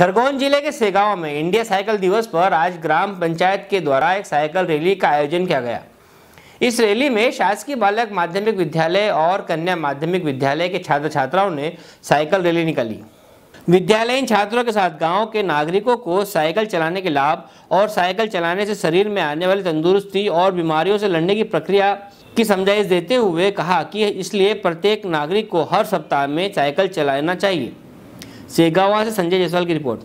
खरगोन ज़िले के सेगांव में इंडिया साइकिल दिवस पर आज ग्राम पंचायत के द्वारा एक साइकिल रैली का आयोजन किया गया। इस रैली में शासकीय बालक माध्यमिक विद्यालय और कन्या माध्यमिक विद्यालय के छात्र छात्राओं ने साइकिल रैली निकाली। विद्यालयीन छात्रों के साथ गाँव के नागरिकों को साइकिल चलाने के लाभ और साइकिल चलाने से शरीर में आने वाली तंदुरुस्ती और बीमारियों से लड़ने की प्रक्रिया की समझाइश देते हुए कहा कि इसलिए प्रत्येक नागरिक को हर सप्ताह में साइकिल चलाना चाहिए। सेगावा से संजय जायसवाल की रिपोर्ट।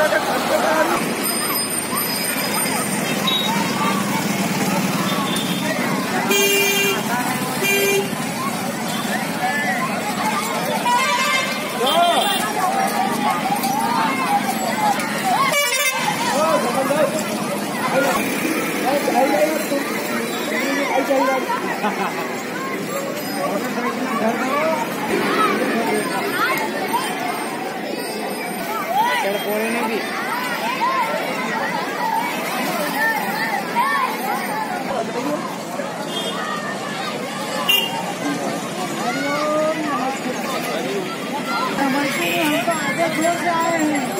Gracias. आगे घूम रहे हैं